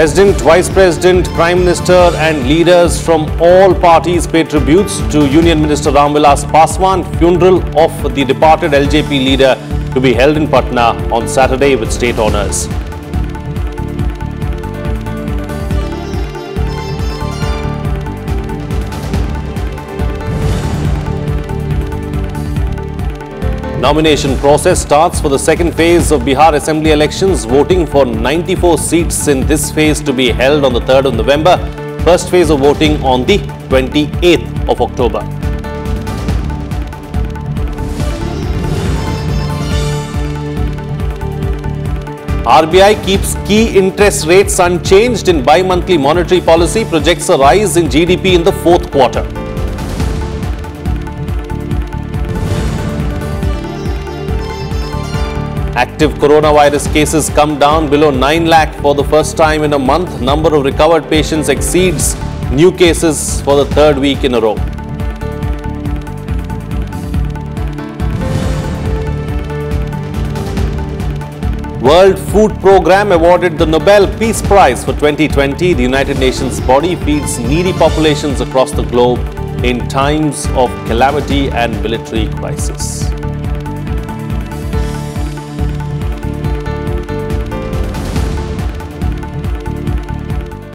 President, Vice President, Prime Minister and leaders from all parties pay tributes to Union Minister Ramvilas Paswan funeral of the departed LJP leader to be held in Patna on Saturday with state honours. Nomination process starts for the second phase of Bihar Assembly elections, voting for 94 seats in this phase to be held on the 3rd of November. First phase of voting on the 28th of October. RBI keeps key interest rates unchanged in bi-monthly monetary policy, projects a rise in GDP in the fourth quarter. Active coronavirus cases come down below 9 lakh for the first time in a month. Number of recovered patients exceeds new cases for the third week in a row. World Food Programme awarded the Nobel Peace Prize for 2020. The United Nations body feeds needy populations across the globe in times of calamity and military crisis.